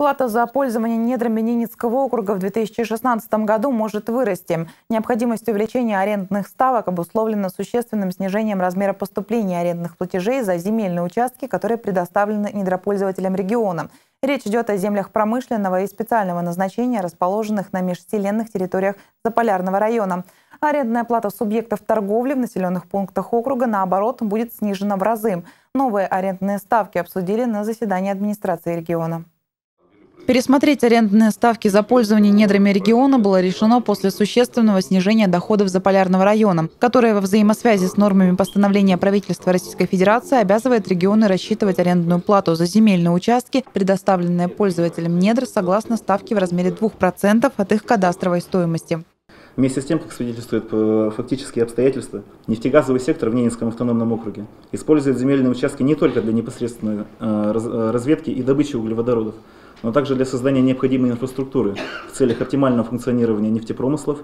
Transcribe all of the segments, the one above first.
Плата за пользование недрами Ненецкого округа в 2016 году может вырасти. Необходимость увеличения арендных ставок обусловлена существенным снижением размера поступления арендных платежей за земельные участки, которые предоставлены недропользователям региона. Речь идет о землях промышленного и специального назначения, расположенных на межселенных территориях Заполярного района. Арендная плата субъектов торговли в населенных пунктах округа, наоборот, будет снижена в разы. Новые арендные ставки обсудили на заседании администрации региона. Пересмотреть арендные ставки за пользование недрами региона было решено после существенного снижения доходов Заполярного района, которое во взаимосвязи с нормами постановления правительства Российской Федерации обязывает регионы рассчитывать арендную плату за земельные участки, предоставленные пользователям недр согласно ставке в размере 2% от их кадастровой стоимости. Вместе с тем, как свидетельствуют э, фактические обстоятельства, нефтегазовый сектор в Ненецком автономном округе использует земельные участки не только для непосредственной э, э, разведки и добычи углеводородов, но также для создания необходимой инфраструктуры в целях оптимального функционирования нефтепромыслов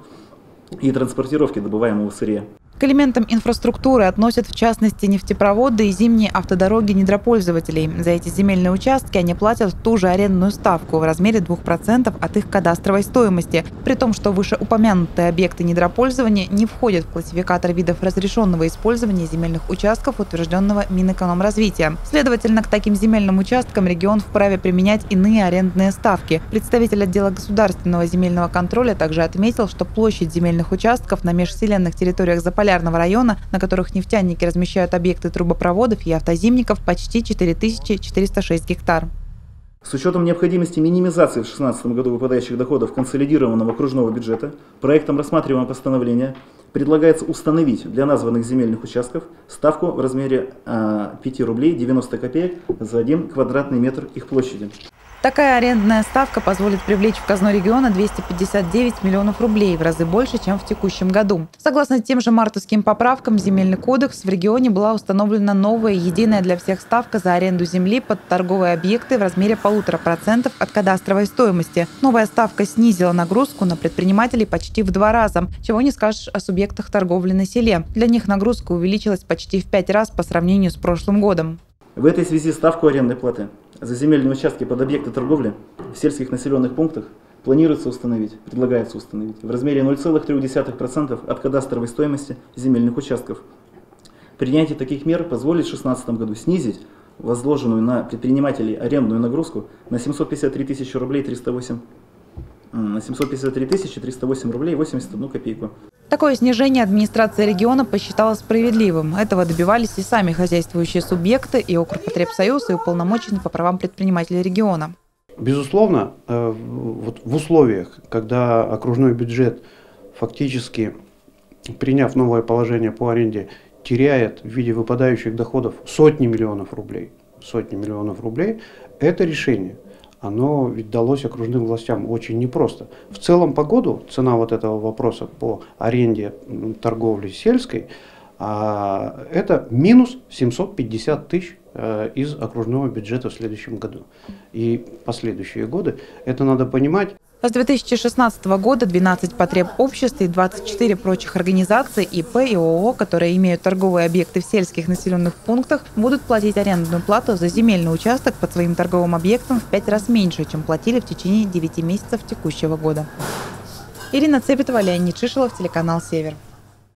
и транспортировки добываемого сырья. К элементам инфраструктуры относят в частности нефтепроводы и зимние автодороги недропользователей. За эти земельные участки они платят ту же арендную ставку в размере 2% от их кадастровой стоимости, при том, что вышеупомянутые объекты недропользования не входят в классификатор видов разрешенного использования земельных участков, утвержденного Минэкономразвития. Следовательно, к таким земельным участкам регион вправе применять иные арендные ставки. Представитель отдела государственного земельного контроля также отметил, что площадь земельных участков на межселенных территориях Заполярья Полярного района, на которых нефтяники размещают объекты трубопроводов и автозимников, почти 4406 гектар. С учетом необходимости минимизации в 2016 году выпадающих доходов консолидированного окружного бюджета, проектом рассматриваемого постановления предлагается установить для названных земельных участков ставку в размере 5 а, рублей 90 копеек за 1 квадратный метр их площади. Такая арендная ставка позволит привлечь в казну региона 259 миллионов рублей, в разы больше, чем в текущем году. Согласно тем же мартовским поправкам, земельный кодекс в регионе была установлена новая единая для всех ставка за аренду земли под торговые объекты в размере полутора процентов от кадастровой стоимости. Новая ставка снизила нагрузку на предпринимателей почти в два раза, чего не скажешь о субъектах торговли на селе. Для них нагрузка увеличилась почти в пять раз по сравнению с прошлым годом. В этой связи ставку арендной платы за земельные участки под объекты торговли в сельских населенных пунктах планируется установить, предлагается установить в размере 0,3% от кадастровой стоимости земельных участков. Принятие таких мер позволит в 2016 году снизить возложенную на предпринимателей арендную нагрузку на 753 тысячи рублей 308 на 753 тысячи 308 рублей 81 копейку. Такое снижение администрация региона посчитала справедливым. Этого добивались и сами хозяйствующие субъекты, и Укрпотребсоюз, и уполномоченный по правам предпринимателей региона. Безусловно, э, вот в условиях, когда окружной бюджет фактически, приняв новое положение по аренде, теряет в виде выпадающих доходов сотни миллионов рублей, сотни миллионов рублей, это решение – оно ведь далось окружным властям очень непросто. В целом по году цена вот этого вопроса по аренде торговли сельской, а, это минус 750 тысяч э, из окружного бюджета в следующем году. И последующие годы, это надо понимать, с 2016 года 12 потреб обществ и 24 прочих организаций ИП и ООО, которые имеют торговые объекты в сельских населенных пунктах, будут платить арендную плату за земельный участок под своим торговым объектом в 5 раз меньше, чем платили в течение 9 месяцев текущего года. Ирина Цепетова, Леонид Шишелов, телеканал «Север».